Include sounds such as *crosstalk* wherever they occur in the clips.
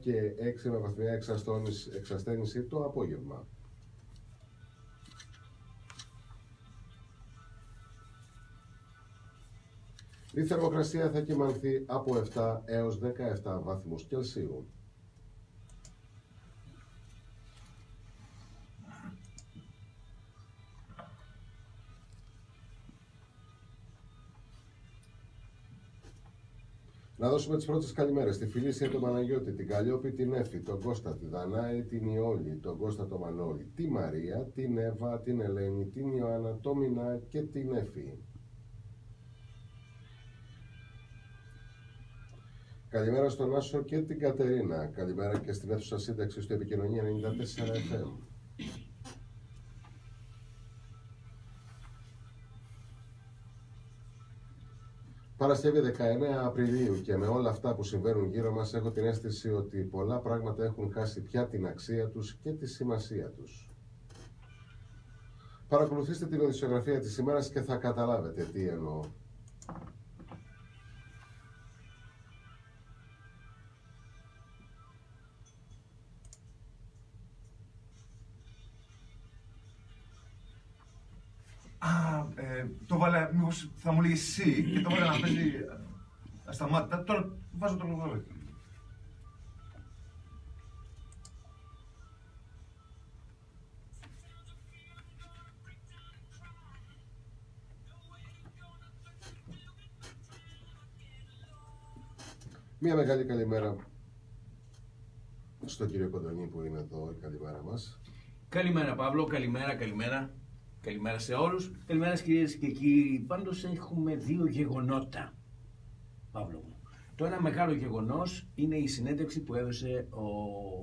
και 6 με βαθμιά εξασθένηση το απόγευμα. Η θερμοκρασία θα κυμανθεί από 7 έως 17 βαθμούς Κελσίου. Να δώσουμε τις πρώτες καλημέρες στη Φιλίσια τον Παναγιώτη, την Καλλιόπη, την Έφη, τον Κώστα, τη Δανάη, την Ιόλη, τον Κώστα τον Μανώλη, τη Μαρία, την Εύα, την Ελένη, την Ιωάννα, το Μινά και την Έφη. Καλημέρα στον Άσο και την Κατερίνα. Καλημέρα και στην αίθουσα σύνταξης του Επικοινωνία 94 FM. Παρασκευή 19 Απριλίου και με όλα αυτά που συμβαίνουν γύρω μας έχω την αίσθηση ότι πολλά πράγματα έχουν χάσει πια την αξία τους και τη σημασία τους. Παρακολουθήστε την οδησιογραφία της ημέρας και θα καταλάβετε τι εννοώ. Βάλε, μήπως θα μου λέει εσύ και το βάλε να παίζει ε, ασταμάτητα. Τώρα βάζω το λογό. Μία μεγάλη καλημέρα στον κύριο Κοντονή που είναι εδώ, η καλημέρα μας. Καλημέρα Παύλο, καλημέρα, καλημέρα. Καλημέρα σε όλους. Καλημέρα κυρίες και κύριοι. Πάντως έχουμε δύο γεγονότα, Παύλο μου. Το ένα μεγάλο γεγονός είναι η συνέντευξη που έδωσε ο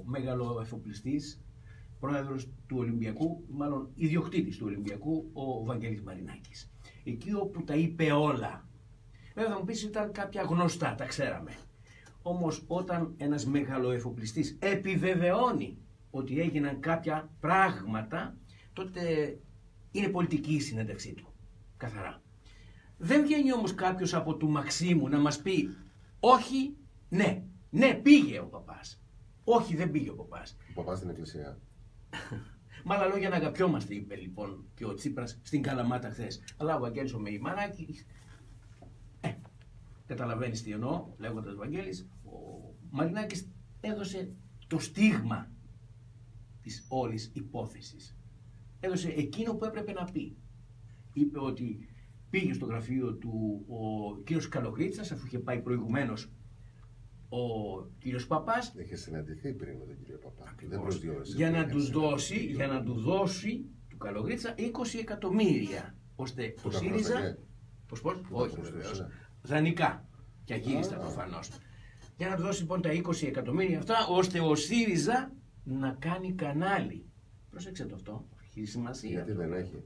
μεγάλο εφοπλιστής, πρόεδρος του Ολυμπιακού, μάλλον ιδιοκτήτης του Ολυμπιακού, ο Βαγγέλης Μαρινάκης. Εκεί όπου τα είπε όλα. Βέβαια θα μου πεις ήταν κάποια γνωστά, τα ξέραμε. Όμως όταν ένας μεγαλοεφοπλιστής επιβεβαιώνει ότι έγιναν κάποια πράγματα, τότε είναι πολιτική η συνέντευξή του. Καθαρά. Δεν βγαίνει όμως κάποιος από του Μαξίμου να μας πει όχι, ναι. Ναι, πήγε ο παπάς. Όχι, δεν πήγε ο παπάς. Ο παπάς στην εκκλησία. *laughs* Με άλλα λόγια να αγαπιόμαστε, είπε λοιπόν και ο Τσίπρας στην Καλαμάτα χθες. Αλλά ο Βαγγέλης ο Μεϊμαράκης, ε, καταλαβαίνεις τι εννοώ, λέγοντας Βαγγέλης, ο Μαρινάκης έδωσε το στίγμα της όλης υπόθεσης έδωσε εκείνο που έπρεπε να πει. Είπε ότι πήγε στο γραφείο του ο κύριος Καλογρίτσας, αφού είχε πάει προηγουμένως ο κύριος Παπάς. Είχε συναντηθεί πριν με τον κύριο Παπά. Δεν για να τους δώσει, για να του δώσει του Καλογρίτσα 20 εκατομμύρια. Ώστε ο ΣΥΡΙΖΑ. Πώς, πώς, όχι βεβαίως, Δανεικά. Και αγύριστα προφανώς. Για να του δώσει λοιπόν τα 20 εκατομμύρια αυτά, ώστε ο ΣΥΡΙΖΑ να κάνει κανάλι. Πρόσεξε το αυτό έχει σημασία. Γιατί δεν έχει;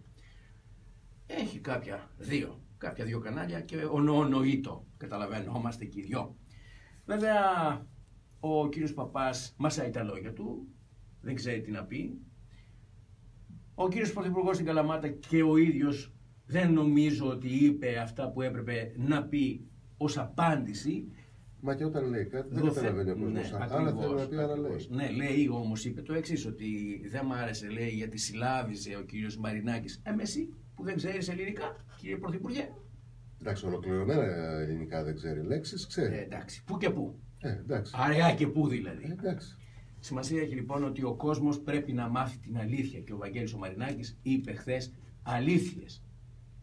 Έχει κάποια δύο. Κάποια δύο κανάλια και ονοητό. Καταλαβαίνω, είμαστε και οι δυο. Βέβαια, ο κύριος Παπάς μασάει τα λόγια του. Δεν ξέρει τι να πει. Ο κύριος Πρωθυπουργός στην Καλαμάτα και ο ίδιος δεν νομίζω ότι είπε αυτά που έπρεπε να πει ως απάντηση. Μα και όταν λέει κάτι δεν καταλαβαίνει ο κόσμος. Ναι, άρα θέλει να πει, άρα λέει. Ναι, λέει όμω, είπε το εξής, ότι δεν μ' άρεσε, λέει, γιατί συλλάβιζε ο κύριος Μαρινάκης. Ε, εσύ που δεν ξέρεις ελληνικά, κύριε Πρωθυπουργέ. Εντάξει, ολοκληρωμένα ελληνικά δεν ξέρει λέξεις, ξέρει. Ε, εντάξει, πού και πού. Ε, εντάξει. Αραιά και πού δηλαδή. Ε, εντάξει. Σημασία έχει λοιπόν ότι ο κόσμος πρέπει να μάθει την αλήθεια και ο Βαγγέλης ο Μαρινάκης είπε χθες αλήθειες.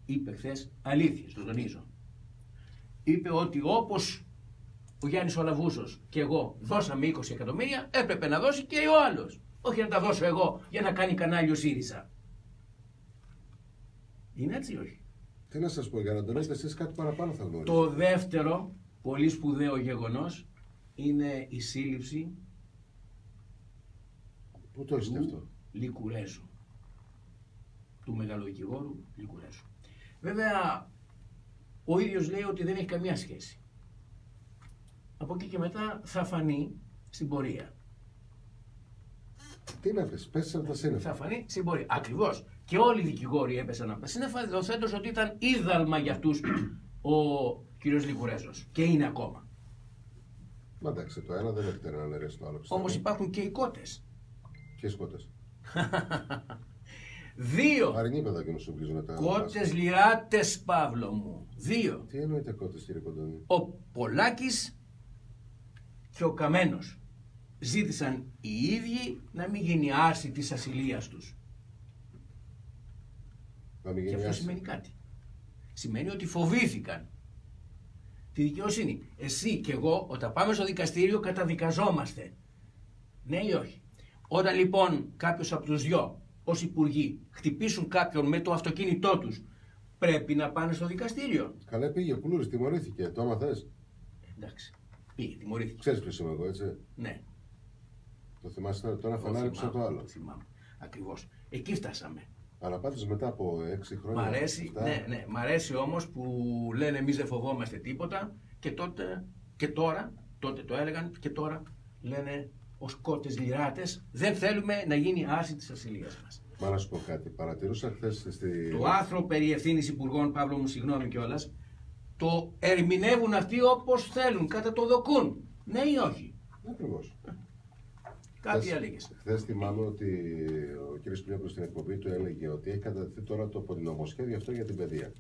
Είπε χθες αλήθειες, το τονίζω. Είπε ότι όπως ο Γιάννης ο Λαβούσος και εγώ δώσαμε 20 εκατομμύρια, έπρεπε να δώσει και ο άλλος. Όχι να τα δώσω εγώ για να κάνει κανάλι ο ΣΥΡΙΖΑ. Είναι έτσι ή όχι; Τι να σας πω, για να τον έχετε εσείς κάτι παραπάνω θα γνωρίζετε. Το δεύτερο, πολύ σπουδαίο γεγονός, είναι η σύλληψη Πού το έχετε αυτό; Λικουρέζου. Του μεγαλοοικηγόρου Λικουρέζου. Βέβαια, ο ίδιος λέει ότι δεν έχει καμία σχέση από εκεί και μετά θα φανεί στην πορεία. Τι να πεις, πέσει από τα σύννεφα. Θα φανεί στην πορεία. Ακριβώς. Και όλοι οι δικηγόροι έπεσαν από τα σύννεφα, δοθέντως ότι ήταν ίδαλμα για αυτούς ο κ. Λικουρέζο. Και είναι ακόμα. Μα εντάξει, το ένα δεν έχει να αναιρέσει το άλλο. πιστεύω. Όμως υπάρχουν και οι κότες. Ποιες κότες. *laughs* Δύο Αρνή παιδάκι μου σου βγίζουν τα κότες λιράτε, Παύλο μου. Δύο. Τι εννοείται κότες κύριε Κοντονή; Ο Πολάκης και ο Καμένος ζήτησαν οι ίδιοι να μην γίνει άρση της ασυλίας τους. Να μην Και γίνει αυτό άση. σημαίνει κάτι. Σημαίνει ότι φοβήθηκαν τη δικαιοσύνη. Εσύ και εγώ όταν πάμε στο δικαστήριο καταδικαζόμαστε. Ναι ή όχι; Όταν λοιπόν κάποιος από τους δυο ως υπουργοί χτυπήσουν κάποιον με το αυτοκίνητό τους πρέπει να πάνε στο δικαστήριο. Καλά πήγε ο Κουλούρης, τιμωρήθηκε. Το άμα θες. Εντάξει. Πήγε, τιμωρήθηκε. Ξέρεις ποιος είμαι εγώ, έτσι; Ναι. Το θυμάσαι τώρα, το ένα Το φανάρι πίσω θυμάμαι, το άλλο. το θυμάμαι. Ακριβώς. Εκεί φτάσαμε. Αλλά πάντως μετά από έξι χρόνια. Μ' αρέσει, αυτά, ναι, ναι, μ' αρέσει όμως που λένε εμείς δεν φοβόμαστε τίποτα και τότε και τώρα, τότε το έλεγαν και τώρα λένε ως κότες λιράτες δεν θέλουμε να γίνει άρση της ασυλίας μας. Μα να σου πω κάτι. Παρατηρούσα χθες στη. Το άρθρο περί ευθύνης υπουργών, Παύλο μου συγγνώμη κιόλας, το ερμηνεύουν αυτοί όπως θέλουν, κατά το δοκούν. Ναι ή όχι; Ακριβώς. Κάτι Χθες- έλεγες. Χθες θυμάμαι ότι ο κ. Πλιόπουλο στην εκπομπή του έλεγε ότι έχει κατατεθεί τώρα το πολυνομοσχέδιο αυτό για την παιδεία.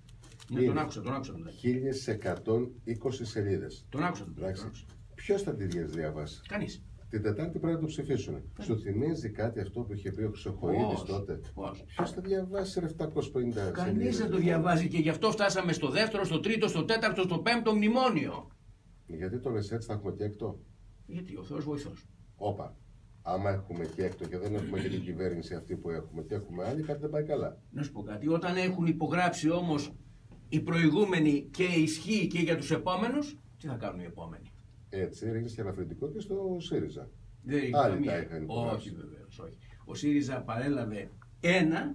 Ναι, τον άκουσα, τον άκουσα. Τον, άκουσα. 1120 σελίδες. τον άκουσα. Τον, τον Εντάξει. άκουσα. Ποιος θα τη διαβάσει; Κανείς. Την Τετάρτη πρέπει να το ψηφίσουν. Σου θυμίζει κάτι αυτό που είχε πει ο Χρυσοχοίδη Πώς, τότε; πώς. Ποιος θα διαβάσει ρε 750 Κανείς σελίδες, δεν το ρε. διαβάζει και γι' αυτό φτάσαμε στο δεύτερο, στο τρίτο, στο τέταρτο, στο πέμπτο μνημόνιο. Γιατί το λες έτσι θα έχουμε και έκτο; Γιατί ο Θεός βοηθός. Όπα. Άμα έχουμε και έκτο και δεν έχουμε και την κυβέρνηση αυτή που έχουμε και έχουμε άλλη, κάτι δεν πάει καλά. Να σου πω κάτι. Όταν έχουν υπογράψει όμως οι προηγούμενοι και ισχύει και για τους επόμενους, τι θα κάνουν οι επόμενοι; Έτσι, ρίχνει και ελαφρυντικό και στο ΣΥΡΙΖΑ. Δεν είναι Άλλοι καμία. τα είχαν υπογράψει. Όχι βεβαίως, όχι. Ο ΣΥΡΙΖΑ παρέλαβε ένα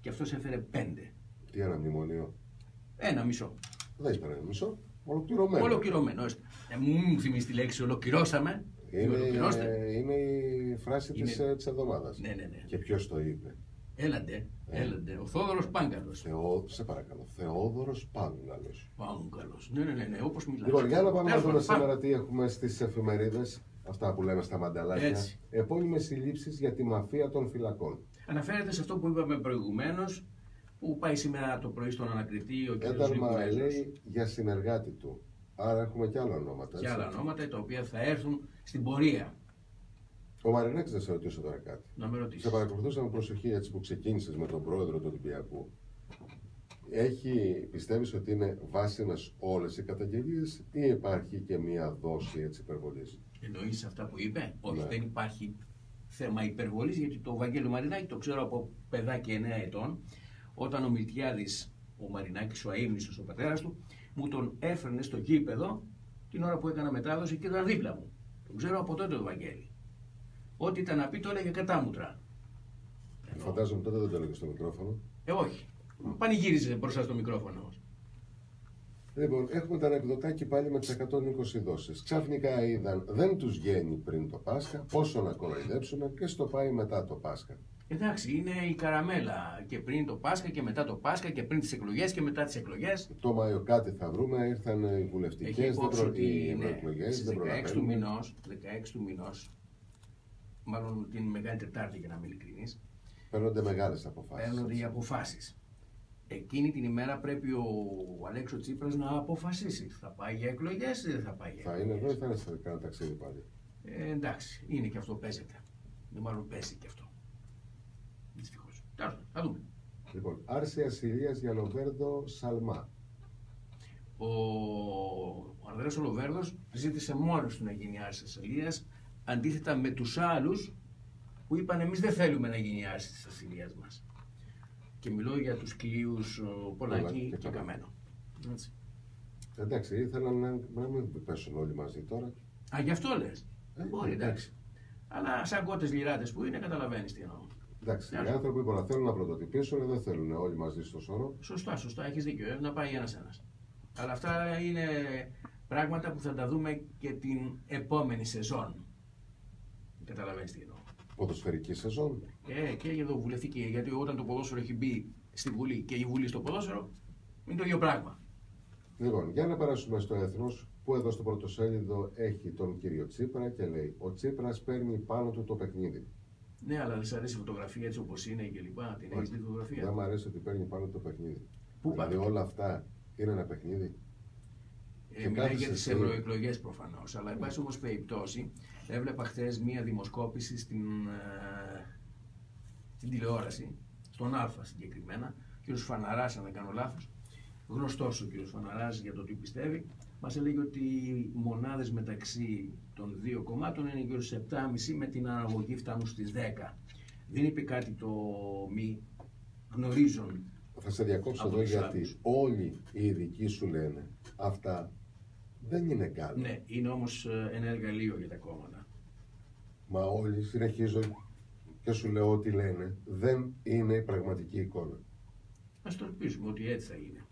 και αυτός έφερε πέντε. Τι ένα μνημόνιο. Ένα μισό. Δεν ήταν ένα μισό. Ολοκληρωμένο. Ολοκληρωμένο. έστω. Ε, μου θυμίζει τη λέξη ολοκληρώσαμε. Τι Είναι, Ολοκληρώστε. είναι η φράση Είναι- της, ε, της εβδομάδας. Ναι, ναι, ναι. Και ποιος το είπε; Έλαντε, Ε. έλαντε. Ο Θόδωρος Πάγκαλος. Θεό... Σε παρακαλώ. Θεόδωρος Πάγκαλος. Πάγκαλος. Ναι, ναι, ναι, ναι, όπως μιλάς. Λοιπόν, για να πάμε να Τέλος δούμε πάντων, πάμε. σήμερα τι έχουμε στις εφημερίδες. Αυτά που λέμε στα μανταλάκια. Έτσι. Επώνυμες συλλήψεις για τη μαφία των φυλακών. Αναφέρεται σε αυτό που είπαμε προηγουμένως, που πάει σήμερα το πρωί στον ανακριτή ο κ. Ένταλμα Λικουρέζος. λέει για συνεργάτη του. Άρα έχουμε και άλλα ονόματα. Και έτσι. άλλα ονόματα τα οποία θα έρθουν στην πορεία. Ο Μαρινάκης να σε ρωτήσω τώρα κάτι. Να με ρωτήσεις. Σε παρακολουθούσα με προσοχή έτσι που ξεκίνησες με τον πρόεδρο του Ολυμπιακού. Έχει, πιστεύεις ότι είναι βάσιμες όλες οι καταγγελίες ή υπάρχει και μία δόση έτσι υπερβολής; Εννοείς αυτά που είπε; Όχι, Ναι. δεν υπάρχει θέμα υπερβολής, γιατί το Βαγγέλη Μαρινάκη το ξέρω από παιδάκι 9 ετών, όταν ο Μιλτιάδης, ο Μαρινάκης, ο αείμνηστος, ο πατέρας του, μου τον έφερνε στο γήπεδο την ώρα που έκανα μετάδοση και ήταν δίπλα μου. Τον ξέρω από τότε το Βαγγέλη. Ό,τι ήταν να πει το έλεγε κατάμουτρα. Ενώ- Φαντάζομαι τότε δεν το έλεγε στο μικρόφωνο. Ε, όχι. Πανηγύριζε μπροστά στο μικρόφωνο. όμως. Λοιπόν, έχουμε τα ανεκδοτάκι πάλι με τις 120 δόσεις. Ξαφνικά είδαν, δεν τους βγαίνει πριν το Πάσχα, πόσο να κοροϊδέψουμε και στο πάει μετά το Πάσχα. Εντάξει, είναι η καραμέλα και πριν το Πάσχα και μετά το Πάσχα και πριν τις εκλογές και μετά τις εκλογές. Το Μάιο κάτι θα βρούμε, ήρθαν οι Έχει βουλευτικές, δεν υπόψη προ... ότι οι ναι, ευρωεκλογές, στις δεν 16 του προλαβαίνουν. μηνός, 16 του μηνός, μάλλον την Μεγάλη Τετάρτη για να είμαι ειλικρινής, Παίρνονται μεγάλες αποφάσεις. παίρνονται οι αποφάσεις. Εκείνη την ημέρα πρέπει ο Αλέξο Τσίπρας να αποφασίσει. Θα πάει για εκλογές ή δεν θα πάει για Θα εκλογές. είναι εδώ ή θα είναι σε κανένα ταξίδι πάλι; Ε, εντάξει, είναι και αυτό παίζεται. Ή μάλλον παίζει και αυτό. Δυστυχώς. Τέλος πάντων, θα δούμε. Λοιπόν, άρση ασυλίας για Λοβέρδο Σαλμά. Ο, ο Ανδρέας Ολοβέρδος ζήτησε μόνος του να γίνει άρση της ασυλίας, αντίθετα με τους άλλους που είπαν εμείς δεν θέλουμε να γίνει άρση της ασυλίας μας. Και μιλώ για τους κλείους ο, Πολάκη Πολάκη και και Καμένο. Καμένο. Έτσι. Εντάξει, ήθελαν να, να μην πέσουν όλοι μαζί τώρα. Α, γι' αυτό λες. Ε, Μπορεί, εντάξει. εντάξει. Αλλά σαν κότες λιράτες που είναι, καταλαβαίνεις τι εννοώ. Εντάξει, οι Μοιάζουν. άνθρωποι που να θέλουν να πρωτοτυπήσουν δεν θέλουν όλοι μαζί στο σώρο. Σωστά, σωστά, έχεις δίκιο, ε, να πάει ένας-ένας. Αλλά αυτά είναι πράγματα που θα τα δούμε και την επόμενη σεζόν. Καταλαβαίνεις τι εννοώ. Ποδοσφαιρική σεζόν. Ε, και για το βουλευτική, γιατί όταν το ποδόσφαιρο έχει μπει στη Βουλή και η Βουλή στο ποδόσφαιρο, είναι το ίδιο πράγμα. Λοιπόν, για να περάσουμε στο έθνος. που εδώ στο πρωτοσέλιδο έχει τον κύριο Τσίπρα και λέει Ο Τσίπρας παίρνει πάνω του το παιχνίδι. Ναι, αλλά δεν σ' αρέσει η φωτογραφία έτσι όπως είναι και λοιπά. Την έχεις τη φωτογραφία; Δεν μου αρέσει ότι παίρνει πάνω του το παιχνίδι. Πού δηλαδή πάμε; όλα αυτά είναι ένα παιχνίδι. Ε, Και μιλάει κάθεσαι για τις εσύ. ευρωεκλογές προφανώς. Αλλά, εν πάση όμως περιπτώσει, έβλεπα χθες μία δημοσκόπηση στην, ε, στην τηλεόραση, στον Α συγκεκριμένα. Ο κ. Φαναράς, αν δεν κάνω λάθος, γνωστός ο κ. Φαναράς για το τι πιστεύει, μας έλεγε ότι οι μονάδες μεταξύ των δύο κομμάτων είναι γύρω στις 7,5 με την αναγωγή φτάνουν στις 10. Δεν είπε κάτι το μη γνωρίζουν Θα σε διακόψω Από εδώ τους γιατί άλλους. όλοι οι ειδικοί σου λένε αυτά δεν είναι καλά. Ναι, είναι όμως ε, ένα εργαλείο για τα κόμματα. Μα όλοι συνεχίζω και σου λέω ότι λένε δεν είναι η πραγματική εικόνα. Ας το ελπίσουμε ότι έτσι θα είναι.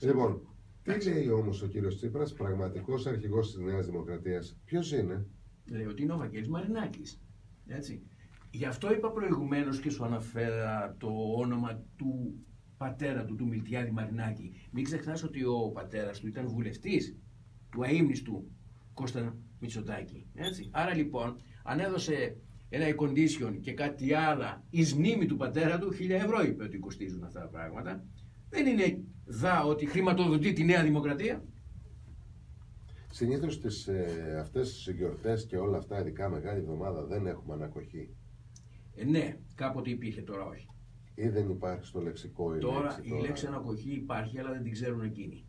Λοιπόν, τι λέει όμως ο κύριος Τσίπρας, πραγματικός αρχηγός της Νέας Δημοκρατίας, ποιος είναι; Λέει ότι είναι ο Βαγγέλης Μαρινάκης. Έτσι. Γι' αυτό είπα προηγουμένως και σου αναφέρα το όνομα του πατέρα του, του Μιλτιάδη Μαρινάκη. Μην ξεχνάς ότι ο πατέρας του ήταν βουλευτής του αείμνηστου Κώστα Μητσοτάκη. Έτσι. Άρα λοιπόν, αν έδωσε ένα air condition και κάτι άλλα εις μνήμη του πατέρα του, χίλια ευρώ είπε ότι κοστίζουν αυτά τα πράγματα. Δεν είναι δα ότι χρηματοδοτεί τη Νέα Δημοκρατία. Συνήθως τις, ε, αυτές τις γιορτές και όλα αυτά, ειδικά Μεγάλη Εβδομάδα, δεν έχουμε ανακοχή. Ε, ναι, κάποτε υπήρχε, τώρα όχι. Ή δεν υπάρχει στο λεξικό η Τώρα λέξη. η λέξη ανακοχή υπάρχει, αλλά δεν την ξέρουν εκείνοι.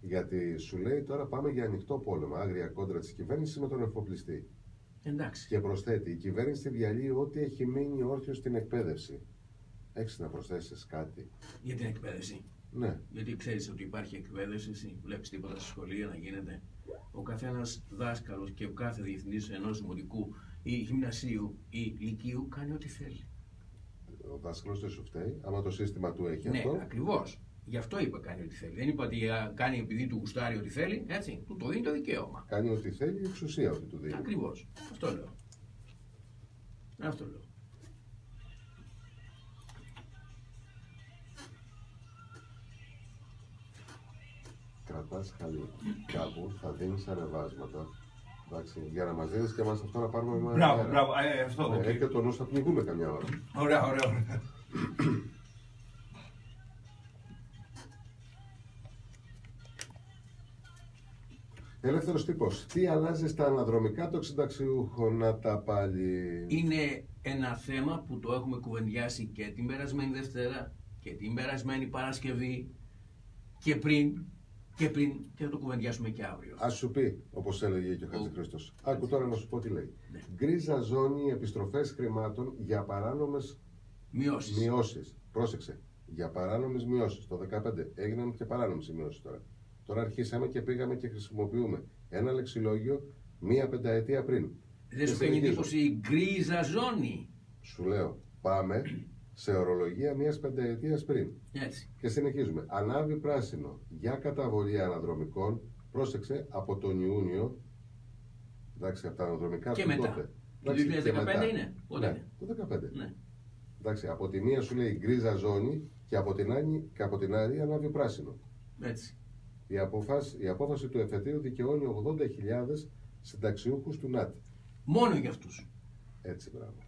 Γιατί σου λέει τώρα πάμε για ανοιχτό πόλεμο, άγρια κόντρα της κυβέρνησης με τον εφοπλιστή. Εντάξει. Και προσθέτει, η κυβέρνηση διαλύει ό,τι έχει μείνει όρθιο στην εκπαίδευση. Έχεις να προσθέσεις κάτι; Για την εκπαίδευση. Ναι. Γιατί ξέρεις ότι υπάρχει εκπαίδευση, εσύ βλέπεις τίποτα στη σχολεία να γίνεται. Ο καθένας δάσκαλος και ο κάθε διευθυντή ενός δημοτικού ή γυμνασίου ή λυκείου κάνει ό,τι θέλει. Ο δάσκαλος δεν σου φταίει, άμα το σύστημα του έχει ναι, αυτό. ακριβώς. Γι' αυτό είπα κάνει ό,τι θέλει. Δεν είπα ότι α, κάνει επειδή του γουστάρει ό,τι θέλει. Έτσι. Του το δίνει το δικαίωμα. Κάνει ό,τι θέλει, η εξουσία ότι του δίνει. Ακριβώς. Αυτό λέω. Αυτό λέω. Κρατάς χαλί. Κάπου θα δίνεις ανεβάσματα. Εντάξει, για να μας δίνεις και εμάς αυτό να πάρουμε με Μπράβο, αέρα. μπράβο. Ε, αυτό. Ναι, οκ. έχει και το νου θα πνιγούμε καμιά ώρα. Ωραία, ωραία, ωραία. Ελεύθερος τύπος. Τι αλλάζει στα αναδρομικά των συνταξιούχων να τα πάλι. Είναι ένα θέμα που το έχουμε κουβεντιάσει και την περασμένη Δευτέρα και την περασμένη Παρασκευή και πριν και πριν και θα το κουβεντιάσουμε και αύριο. Α σου πει, όπως έλεγε και ο Χατζη Χριστός. Άκου τώρα να σου πω τι λέει. Ναι. Γκρίζα ζώνη επιστροφές χρημάτων για παράνομες Μειώσεις. μειώσεις. Πρόσεξε. Για παράνομες μειώσεις. Το 2015 έγιναν και παράνομες οι μειώσεις τώρα. Τώρα αρχίσαμε και πήγαμε και χρησιμοποιούμε ένα λεξιλόγιο μία πενταετία πριν. Δεν Και σου κάνει συνεχίζω. εντύπωση η γκρίζα ζώνη; Σου λέω, πάμε σε ορολογία μία πενταετίας πριν. Έτσι. Και συνεχίζουμε. Ανάβει πράσινο για καταβολή αναδρομικών. Πρόσεξε από τον Ιούνιο. Εντάξει, από τα αναδρομικά Και του μετά. τότε. Το Εντάξει, 2015 και μετά. είναι. Πότε Ναι, είναι; το 2015. Ναι. Εντάξει, από τη μία σου λέει γκρίζα ζώνη και από την άλλη, και από την άλλη ανάβει πράσινο. Έτσι. Η απόφαση, η απόφαση του εφετείου δικαιώνει 80.000 συνταξιούχους του ΝΑΤ. Μόνο για αυτούς. Έτσι, μπράβο.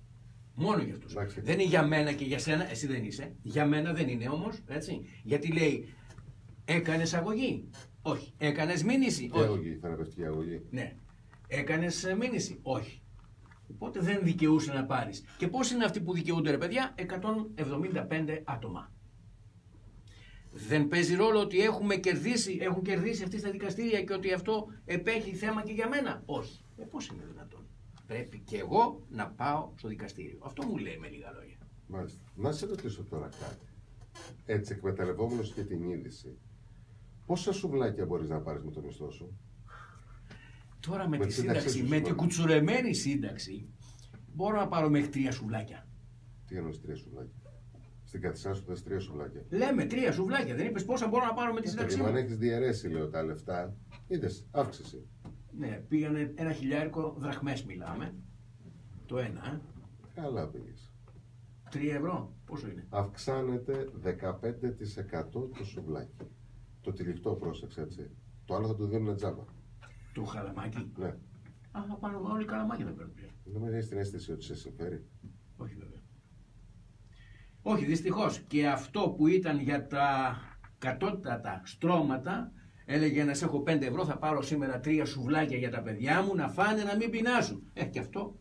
Μόνο για αυτούς. Εντάξει. Δεν είναι για μένα και για σένα, εσύ δεν είσαι. Για μένα δεν είναι όμως, έτσι. Γιατί λέει, έκανες αγωγή. Όχι. Έκανες μήνυση. Και Όχι. αγωγή, θεραπευτική αγωγή. Ναι. Έκανες ε, μήνυση. Όχι. Οπότε δεν δικαιούσε να πάρεις. Και πώς είναι αυτοί που δικαιούνται ρε παιδιά, 175 άτομα. Δεν παίζει ρόλο ότι έχουμε κερδίσει, έχουν κερδίσει αυτοί στα δικαστήρια και ότι αυτό επέχει θέμα και για μένα; Όχι. Ε, πώς είναι δυνατόν; Πρέπει και εγώ να πάω στο δικαστήριο. Αυτό μου λέει με λίγα λόγια. Μάλιστα. Να σε ρωτήσω τώρα κάτι. Έτσι, εκμεταλλευόμενος και την είδηση. Πόσα σουβλάκια μπορείς να πάρεις με το μισθό σου; Τώρα με, Με τη τη σύνταξή σύνταξη, σου, με συγγνώμη. την κουτσουρεμένη σύνταξη, μπορώ να πάρω μέχρι τρία σουβλάκια. Τι εννοείς τρία σουβλάκια; Στην καθισά σου θες τρία σουβλάκια. Λέμε τρία σουβλάκια. Δεν είπες πόσα μπορώ να πάρω με τη Ε, σύνταξή παιδί μου, μου. αν έχεις διαιρέσει, λέω, τα λεφτά, είδες, αύξηση. Ναι, πήγανε ένα χιλιάρικο δραχμές μιλάμε. Το ένα, ε. Καλά πήγες. Τρία ευρώ. Πόσο είναι; Αυξάνεται 15% το σουβλάκι. Το τυλιχτό πρόσεξε έτσι. Το Το άλλο θα του δίνουν τζάμπα. Το χαλαμάκι. Ναι. Α, θα πάνε όλοι καλαμάκια θα παίρνουν πια. Δεν έχει την αίσθηση ότι σε συμφέρει. Όχι βέβαια. Όχι, δυστυχώς. Και αυτό που ήταν για τα κατώτατα στρώματα, έλεγε να σε έχω 5 ευρώ, θα πάρω σήμερα τρία σουβλάκια για τα παιδιά μου να φάνε να μην πεινάσουν. Ε, και αυτό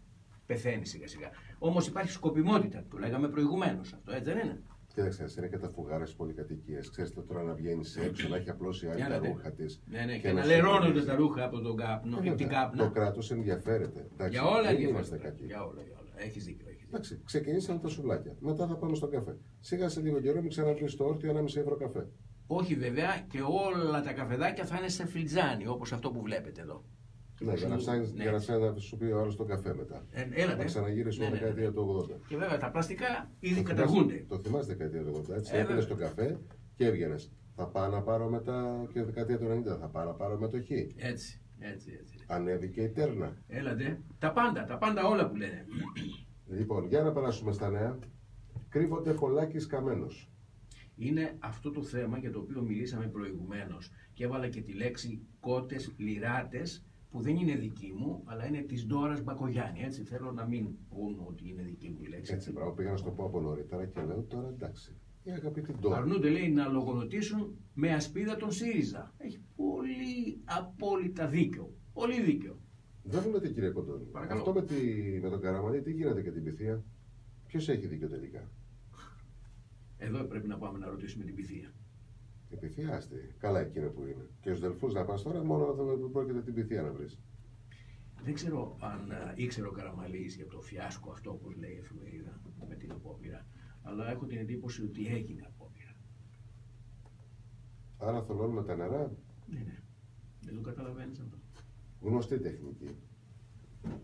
πεθαίνει σιγά σιγά. Όμως υπάρχει σκοπιμότητα, το λέγαμε προηγουμένως αυτό, έτσι δεν είναι. Κοίταξε, είναι και τα φουγάρα στις πολυκατοικίες. Ξέρετε τώρα να βγαίνει έξω, να έχει απλώσει άλλη Για τα να δει. ρούχα της. Ναι, ναι, και, να λερώνονται τα ρούχα από τον κάπνο, από την Το κάπνα. κράτος ενδιαφέρεται. Εντάξει, Για όλα δεν ενδιαφέρονται. είμαστε κακοί. Για όλα, για όλα. Έχεις δίκιο. Έχεις δίκιο. Εντάξει, ξεκινήσαμε τα σουβλάκια. Μετά θα πάμε στον καφέ. Σιγά σε λίγο καιρό μην ξαναβρει το όρτιο 1,5 ευρώ καφέ. Όχι βέβαια και όλα τα καφεδάκια θα είναι σε φλιτζάνι όπως αυτό που βλέπετε εδώ. Ναι, για να Σου- ψάχνει ναι. για να ψάχνεις να σου πει ο άλλος τον καφέ μετά. Ε, έλατε. Να ξαναγυρίσουμε Ναι, ναι, ναι. δεκαετία του 80. Και βέβαια τα πλαστικά ήδη Το καταργούνται. θυμάσαι- Το θυμάσαι δεκαετία του 80, έτσι; Ε, Έπαιρνες βέβαια. τον καφέ και έβγαινες. Θα πάω να πάρω μετά και δεκαετία του 90, θα πάω να πάρω μετοχή. Έτσι, έτσι, έτσι. Ανέβηκε η τέρνα. Έλατε. Τα πάντα, τα πάντα όλα που λένε. Λοιπόν, για να περάσουμε στα νέα. Κρύβονται πολλάκι καμένος. Είναι αυτό το θέμα για το οποίο μιλήσαμε προηγουμένως και έβαλα και τη λέξη κότες, λιράτες που δεν είναι δική μου, αλλά είναι της Ντόρας Μπακογιάννη. Έτσι θέλω να μην πούν ότι είναι δική μου η λέξη. Έτσι, μπράβο, πήγα να σου το πω από νωρίτερα και λέω τώρα εντάξει. Η αγαπητή Ντόρα. Αρνούνται λέει να λογοδοτήσουν με ασπίδα τον ΣΥΡΙΖΑ. Έχει πολύ απόλυτα δίκιο. Πολύ δίκιο. Δεν μου λέτε κύριε Κοντώνη. Παρακαλώ. Αυτό με, τη, με τον Καραμανί τι γίνεται και την πυθία; Ποιος έχει δίκιο τελικά; Εδώ πρέπει να πάμε να ρωτήσουμε την πυθία. Η πυθία άστη. Καλά εκείνο που είναι. Και στους Δελφούς να πας τώρα μόνο θα πρόκειται την πυθία να βρεις. Δεν ξέρω αν α, ήξερε ο Καραμαλής για το φιάσκο αυτό, όπως λέει η εφημερίδα, με την απόπειρα. Αλλά έχω την εντύπωση ότι έγινε απόπειρα. Άρα θολώνουμε τα νερά; Ναι, ναι. Δεν το καταλαβαίνεις αυτό. Γνωστή τεχνική.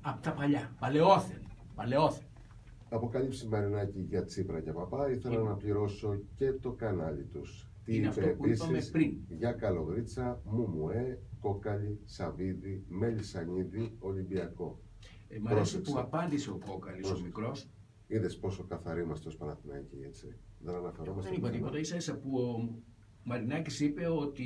Απ' τα παλιά. Παλαιόθεν. Παλαιόθεν. Αποκάλυψη Μαρινάκη για Τσίπρα και Παπά. Ήθελα Είναι. να πληρώσω και το κανάλι τους. Τι Είναι είπε αυτό που είπαμε επίσης πριν. για Καλογρίτσα, Μουμουέ, Κόκαλη, Σαβίδη, Μελισανίδη, Ολυμπιακό. Ε, μ' αρέσει Πρόσεξε. που απάντησε ο Κόκαλης, ο Πρόσεξε. μικρός. Είδες πόσο καθαροί είμαστε ως Παναθηναϊκοί, έτσι. Δεν αναφερόμαστε. Δεν είπα πουθενά. τίποτα. Ίσα ίσα που ο Μαρινάκης είπε ότι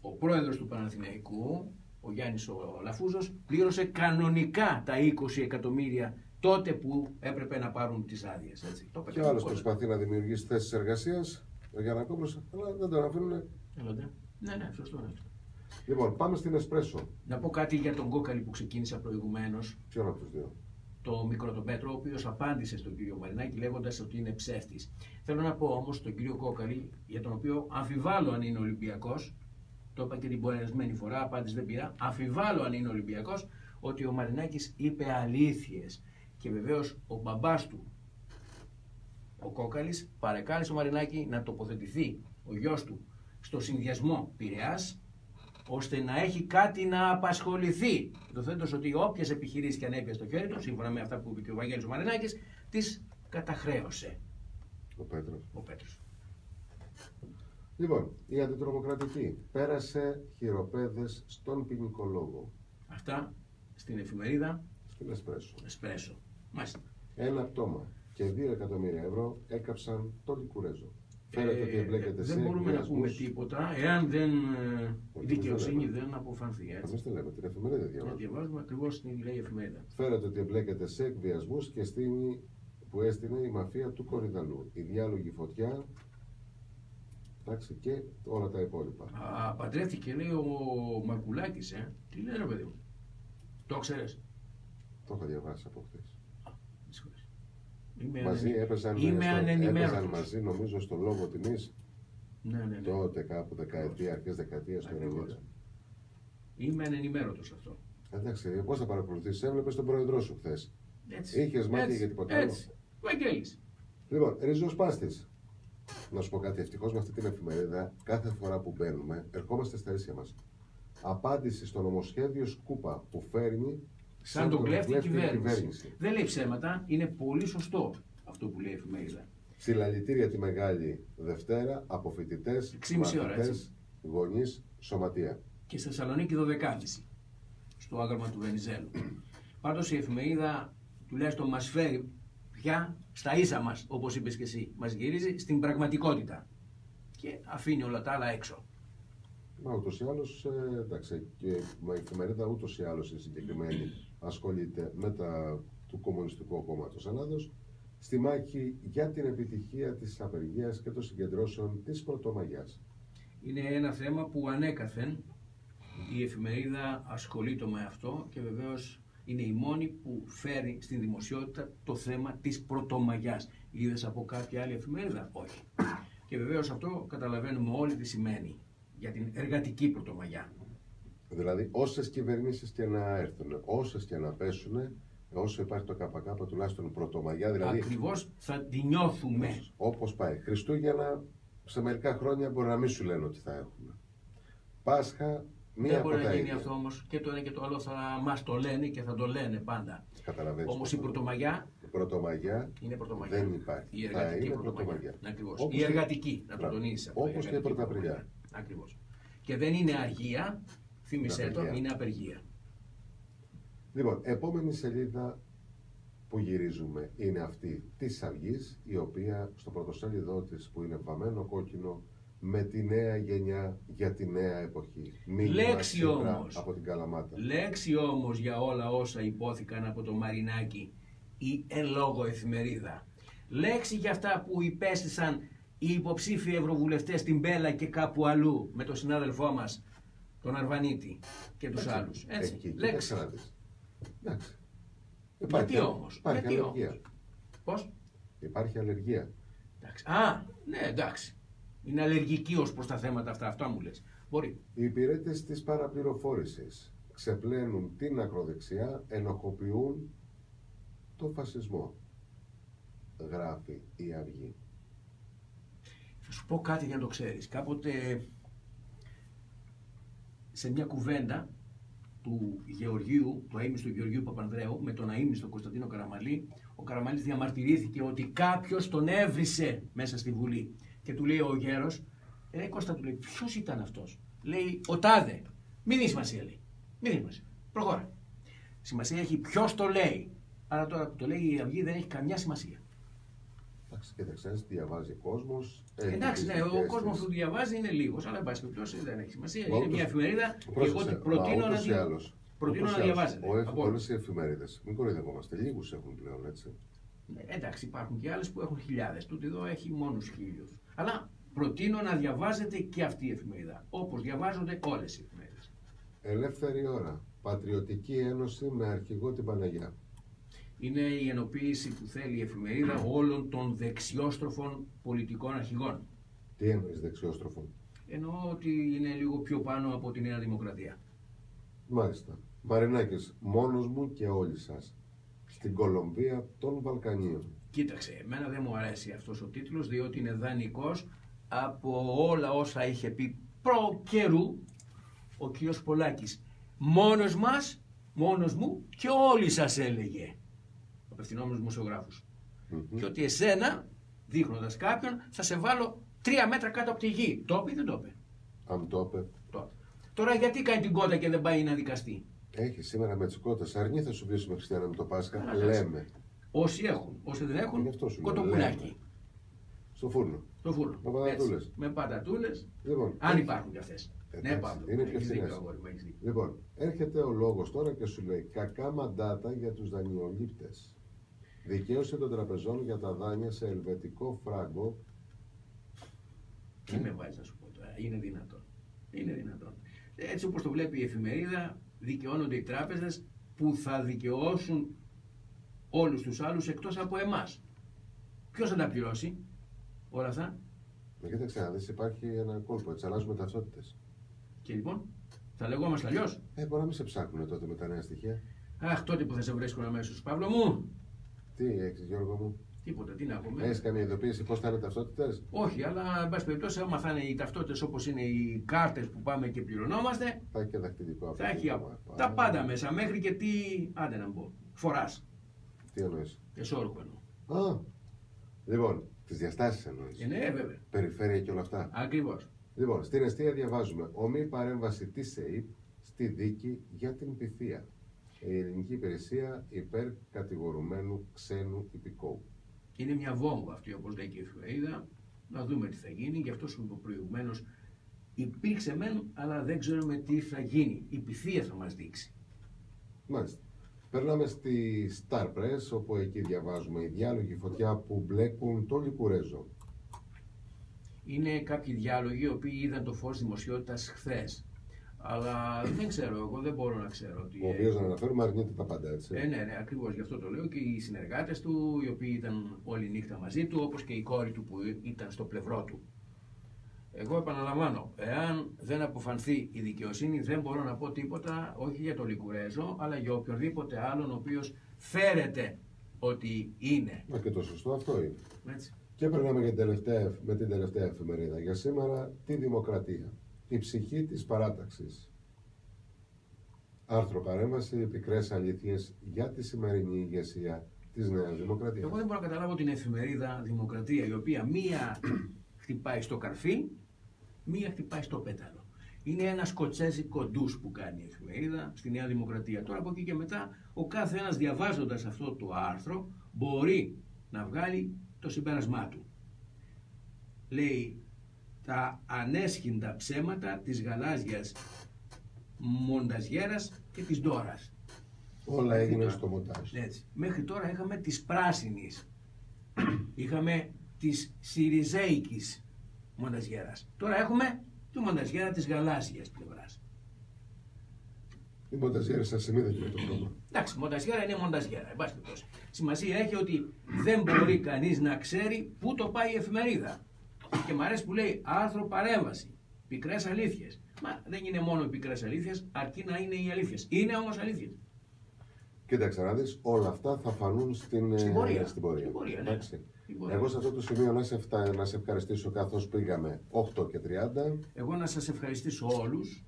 ο πρόεδρος του Παναθηναϊκού, ο Γιάννης ο Λαφούζος, πλήρωσε κανονικά τα 20 εκατομμύρια τότε που έπρεπε να πάρουν τις άδειες. Έτσι. Το είπε Και ο άλλος κανονικότατα. προσπαθεί να δημιουργήσει θέσεις εργασίας, ο Γιανακόπουλο, αλλά δεν τον αφήνουν. Έλατε. Ναι, ναι, σωστό είναι αυτό. Λοιπόν, πάμε στην Εσπρέσο. Να πω κάτι για τον Κόκαλη που ξεκίνησα προηγουμένως. Ποιον από τους δύο; το μικρό τον Πέτρο, ο οποίος απάντησε στον κύριο Μαρινάκη λέγοντας ότι είναι ψεύτης. Θέλω να πω όμως τον κύριο Κόκαλη, για τον οποίο αμφιβάλλω αν είναι Ολυμπιακός, το είπα και την περασμένη φορά, απάντηση δεν πήρα, αμφιβάλλω αν είναι Ολυμπιακός, ότι ο Μαρινάκης είπε αλήθειες. Και βεβαίως ο μπαμπάς του, ο Κόκαλης, παρεκάλεσε ο Μαρινάκη να τοποθετηθεί ο γιος του στο συνδυασμό Πειραιάς ώστε να έχει κάτι να απασχοληθεί. Το θέτω ότι όποιες επιχειρήσεις και αν έπιασε στο χέρι του, σύμφωνα με αυτά που είπε και ο Βαγγέλης ο Μαρινάκης, τις καταχρέωσε Ο Πέτρος. ο Πέτρος. Λοιπόν, η αντιτρομοκρατική πέρασε χειροπέδες στον ποινικό λόγο. Αυτά στην εφημερίδα Στην Εσπρέσο. Εσπρέσο. Μάλιστα. Ένα πτώμα και 2 εκατομμύρια ευρώ έκαψαν το Λικουρέζο. Φαίνεται ότι Ε, εμπλέκεται σε δεν μπορούμε να πούμε εκβιασμούς. τίποτα εάν δεν ε, η Όχι, δικαιοσύνη δεν λέμε. δεν αποφανθεί. Έτσι. Εμείς δεν λέμε, την εφημερίδα Να διαβάζουμε. διαβάζουμε ακριβώς την λέει η εφημερίδα. Φαίνεται ότι εμπλέκεται σε εκβιασμούς και στείνει που έστεινε η μαφία του Κορυδαλού. Η διάλογη φωτιά. Εντάξει, και όλα τα υπόλοιπα. Α, παντρεύτηκε λέει ο Μαρκουλάκης, ε. Τι λέει ρε παιδί μου. Το ξέρεις. Το είχα διαβάσει από χθες. Με συγχωρείς. Είμαι, Μαζί ανενη- έπαιζαν, Είμαι στο, ανενημέρωτος. έπαιζαν μαζί, νομίζω, στο λόγο τιμής Ναι, ναι, ναι. τότε κάπου δεκαετία, αρχές δεκαετίας του Ακριβώς. 90. Είμαι ανενημέρωτος αυτό. Εντάξει, πώ θα παρακολουθήσεις, έβλεπες τον πρόεδρό σου χθες. Έτσι. Είχες μάθει Έτσι. για τίποτα άλλο; Έτσι. Βαγγέλης. Λοιπόν, ριζοσπάστη. Να σου πω κάτι, ευτυχώς με αυτή την εφημερίδα, κάθε φορά που μπαίνουμε, ερχόμαστε στα ίσια μας. Απάντηση στο νομοσχέδιο Σκούπα που φέρνει Σαν τον κλέφτη κλέφτη κυβέρνηση. Δεν λέει ψέματα, είναι πολύ σωστό αυτό που λέει η εφημερίδα. Συλλαλητήρια τη Μεγάλη Δευτέρα από φοιτητές, 6,5 ώρα, έτσι. γονείς, σωματεία. Και στη Θεσσαλονίκη 12.30 στο άγαλμα του Βενιζέλου. Πάντως η εφημερίδα τουλάχιστον μας φέρει πια στα ίσα μας, όπως είπες και εσύ. Μας γυρίζει στην πραγματικότητα. Και αφήνει όλα τα άλλα έξω. Μα ούτως ή άλλως, εντάξει, και η εφημερίδα ούτως ή άλλως η συγκεκριμένη ασχολείται με τα του Κομμουνιστικού Κόμματος Ελλάδος στη μάχη για την επιτυχία της απεργίας και των συγκεντρώσεων της Πρωτομαγιάς. Είναι ένα θέμα που ανέκαθεν η εφημερίδα ασχολείται με αυτό και βεβαίως είναι η μόνη που φέρει στην δημοσιότητα το θέμα της Πρωτομαγιάς. Είδες από κάποια άλλη εφημερίδα; Όχι. Και βεβαίως αυτό καταλαβαίνουμε όλοι τι σημαίνει για την εργατική Πρωτομαγιά. Δηλαδή όσες κυβερνήσεις και να έρθουν, όσες και να πέσουν, όσο υπάρχει το ΚΚ τουλάχιστον πρωτομαγιά. Δηλαδή, Ακριβώς θα τη νιώθουμε. Όπως πάει. Χριστούγεννα σε μερικά χρόνια μπορεί να μην σου λένε ότι θα έχουμε. Πάσχα, μία Δεν μπορεί να γίνει αυτό όμως. Και το ένα και το άλλο θα μας το λένε και θα το λένε πάντα. Όμως η πρωτομαγιά. Η πρωτομαγιά, είναι πρωτομαγιά. δεν υπάρχει. Η εργατική είναι πρωτομαγιά. Ακριβώς. η εργατική, να το τονίσεις αυτό. Όπως και η πρωταπριλιά. Ακριβώς. Και δεν είναι αργία, θύμισέ το, είναι απεργία. Λοιπόν, επόμενη σελίδα που γυρίζουμε είναι αυτή της Αυγής, η οποία στο πρωτοσέλιδό της που είναι βαμμένο κόκκινο με τη νέα γενιά για τη νέα εποχή. Λέξη όμως, από την Καλαμάτα. Λέξη όμως για όλα όσα υπόθηκαν από το Μαρινάκι η εν λόγω εφημερίδα. Λέξη για αυτά που υπέστησαν οι υποψήφοι ευρωβουλευτές στην Μπέλα και κάπου αλλού με τον συνάδελφό μας τον Αρβανίτη και τους άλλους. Έτσι, Εκεί, λέξη. Εντάξει. Υπάρχει, Γιατί όμως. Υπάρχει Γιατί αλλεργία. Όμως. Πώς; Υπάρχει αλλεργία. Εντάξει. Α, ναι, εντάξει. Είναι αλλεργική ως προς τα θέματα αυτά. Αυτά μου λες. Μπορεί. Οι υπηρέτες της παραπληροφόρησης ξεπλένουν την ακροδεξιά, ενοχοποιούν το φασισμό. Γράφει η Αυγή. Θα σου πω κάτι για να το ξέρεις. Κάποτε σε μια κουβέντα του Γεωργίου, του αείμνηστου Γεωργίου Παπανδρέου, με τον αείμνηστο Κωνσταντίνο Καραμαλή, ο Καραμαλής διαμαρτυρήθηκε ότι κάποιος τον έβρισε μέσα στη Βουλή. Και του λέει ο γέρος, ρε Κώστα του λέει, ποιος ήταν αυτός; Λέει, ο Τάδε. Μην δει σημασία λέει. Μην δει σημασία. Προχώρα. Σημασία έχει ποιος το λέει. Άρα τώρα που το λέει η Αυγή δεν έχει καμιά σημασία. Εντάξει, κοίταξε, διαβάζει κόσμος. Εντάξει, ναι, ο κόσμος που διαβάζει είναι λίγος, αλλά εν πάση περιπτώσει δεν έχει σημασία. Είναι μια εφημερίδα και εγώ προτείνω να, δι... προτείνω να διαβάζετε. Όλε οι εφημερίδες, μην κοροϊδευόμαστε, λίγους έχουν πλέον έτσι. Ναι, εντάξει, υπάρχουν και άλλες που έχουν χιλιάδες. Τούτη εδώ έχει μόνο χίλιους. Αλλά προτείνω να διαβάζετε και αυτή η εφημερίδα. Όπως διαβάζονται όλες οι εφημερίδες. Ελεύθερη ώρα. Πατριωτική Ένωση με αρχηγό την Παναγιά είναι η ενοποίηση που θέλει η εφημερίδα όλων των δεξιόστροφων πολιτικών αρχηγών. Τι εννοείς δεξιόστροφων; Εννοώ ότι είναι λίγο πιο πάνω από τη Νέα Δημοκρατία. Μάλιστα. Μαρινάκης, μόνος μου και όλοι σας. Στην Κολομβία των Βαλκανίων. Κοίταξε, εμένα δεν μου αρέσει αυτός ο τίτλος, διότι είναι δανεικός από όλα όσα είχε πει προ καιρού ο κ. Πολάκης. Μόνος μας, μόνος μου και όλοι σας έλεγε απευθυνόμενους δημοσιογράφους. Και ότι εσένα, δείχνοντας κάποιον, θα σε βάλω τρία μέτρα κάτω από τη γη. Το είπε ή δεν το είπε; Αν το είπε. Τώρα γιατί κάνει την κότα και δεν πάει να δικαστεί; Έχει σήμερα με τις κότες. Αρνεί θα σου με Χριστιανά με το Πάσχα. λέμε. Όσοι έχουν. Όσοι δεν έχουν, κοτοπουλάκι. Στο φούρνο. Στο φούρνο. Με πατατούλες. Με πατατούλες. Λοιπόν, αν υπάρχουν κι αυτές. Ναι, υπάρχουν. Είναι πιο φθηνές. Λοιπόν, έρχεται ο λόγος τώρα και σου λέει κακά μαντάτα για τους δανειολήπτες. Δικαίωση των τραπεζών για τα δάνεια σε ελβετικό φράγκο. Τι με βάζεις να σου πω τώρα, είναι δυνατόν. Είναι δυνατόν. Έτσι όπως το βλέπει η εφημερίδα, δικαιώνονται οι τράπεζες που θα δικαιώσουν όλους τους άλλους εκτός από εμάς. Ποιος θα τα πληρώσει όλα αυτά; Με κοίταξε να δεις, υπάρχει ένα κόλπο, έτσι αλλάζουμε ταυτότητες. Και λοιπόν, θα λεγόμαστε αλλιώς. Ε, μπορεί να μην σε ψάχνουν τότε με τα νέα στοιχεία. Αχ, τότε που θα σε βρίσκουν αμέσως, Παύλο μου. Τι έχεις, Γιώργο μου; Τίποτα, τι να πούμε. Έχεις καμία ειδοποίηση πώς θα είναι ταυτότητες; Όχι, αλλά εν πάση περιπτώσει, άμα θα είναι οι ταυτότητες όπως είναι οι κάρτες που πάμε και πληρωνόμαστε. Θα έχει και δαχτυλικό Θα έχει τα πάντα μέσα. Μέχρι και τι. Άντε να μπω. Φοράς. Τι εννοείς; Εσόρουχο εννοώ. Α. Λοιπόν, τις διαστάσεις εννοείς. Ε, ναι, βέβαια. Περιφέρεια και όλα αυτά. Ακριβώς. Λοιπόν, στην αιστεία διαβάζουμε ομή παρέμβαση της ΕΕΠ στη δίκη για την πυθία η ελληνική υπηρεσία υπέρ κατηγορουμένου ξένου υπηκόου. Είναι μια βόμβα αυτή, όπως λέει και η εφημερίδα. Να δούμε τι θα γίνει. Γι' αυτός σου είπα προηγουμένω, Υπήρξε μεν, αλλά δεν ξέρουμε τι θα γίνει. Η πυθία θα μας δείξει. Μάλιστα. Περνάμε στη Star Press, όπου εκεί διαβάζουμε οι διάλογοι φωτιά που μπλέκουν το Λικουρέζο. Είναι κάποιοι διάλογοι οι οποίοι είδαν το φως δημοσιότητας χθες. Αλλά δεν ξέρω, εγώ δεν μπορώ να ξέρω. Τι... Ο οποίος να αναφέρουμε αρνείται τα πάντα έτσι. Ε, ναι, ναι, ακριβώς γι' αυτό το λέω και οι συνεργάτες του, οι οποίοι ήταν όλη νύχτα μαζί του, όπως και η κόρη του που ήταν στο πλευρό του. Εγώ επαναλαμβάνω, εάν δεν αποφανθεί η δικαιοσύνη, δεν μπορώ να πω τίποτα, όχι για τον Λικουρέζο, αλλά για οποιοδήποτε άλλον ο οποίος φέρεται ότι είναι. Μα και το σωστό αυτό είναι. Έτσι. Και περνάμε για την τελευταία, με την τελευταία εφημερίδα για σήμερα, τη Δημοκρατία. Η ψυχή της παράταξης. Άρθρο παρέμβαση, πικρές αλήθειες για τη σημερινή ηγεσία της Νέας Δημοκρατίας. Εγώ δεν μπορώ να καταλάβω την εφημερίδα Δημοκρατία, η οποία μία χτυπάει στο καρφί, μία χτυπάει στο πέταλο. Είναι ένας σκοτσέζικο ντους που κάνει η εφημερίδα στη Νέα Δημοκρατία. Τώρα από εκεί και μετά, ο κάθε ένας διαβάζοντας αυτό το άρθρο μπορεί να βγάλει το συμπέρασμά του. Λέει τα ανέσχυντα ψέματα της γαλάζιας μονταζιέρας και της ντόρας. Όλα Μέχρι έγιναν τώρα- στο μοντάζ. Έτσι. Μέχρι τώρα είχαμε της πράσινης. *clears throat* είχαμε της σιριζέικης μονταζιέρας. Τώρα έχουμε τη μονταζιέρα της γαλάζιας πλευράς. Η μονταζιέρα σας συνείδητη με το χρώμα. Εντάξει, μονταζιέρα είναι μονταζιέρα. εν πάση περιπτώσει. Σημασία έχει ότι δεν μπορεί κανείς να ξέρει πού το πάει η εφημερίδα. Και μου αρέσει που λέει άρθρο παρέμβαση. Πικρές αλήθειες. Μα δεν είναι μόνο οι πικρές αλήθειες, αρκεί να είναι οι αλήθειες. Είναι όμως αλήθειες. Κοίταξε να δεις, όλα αυτά θα φανούν στην, ε, Στην πορεία. Στην πορεία. Στην πορεία, ναι. Εντάξει. Στην πορεία. Εγώ σε αυτό το σημείο να σε, εφτα- να σε ευχαριστήσω καθώς πήγαμε 8 και 30. Εγώ να σας ευχαριστήσω όλους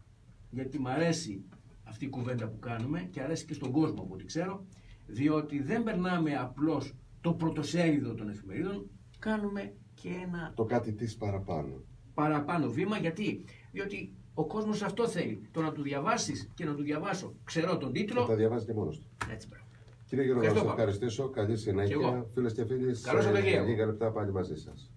γιατί μου αρέσει αυτή η κουβέντα που κάνουμε και αρέσει και στον κόσμο από ό,τι ξέρω διότι δεν περνάμε απλώς το πρωτοσέλιδο των εφημερίδων κάνουμε και ένα Το κάτι της παραπάνω. παραπάνω βήμα γιατί; Διότι ο κόσμος αυτό θέλει το να του διαβάσεις και να του διαβάσω ξέρω τον Και τίτλο τα διαβάζει και μόνος του. έτσι μπράβο. Κύριε Γιώργο, να Ευχαριστώ σας πάρα. ευχαριστήσω. Καλή Και συνέχεια. εγώ. Φίλες και φίλοι, Καλό σε Σαββατοκύριακο. λίγα λεπτά πάλι μαζί σας.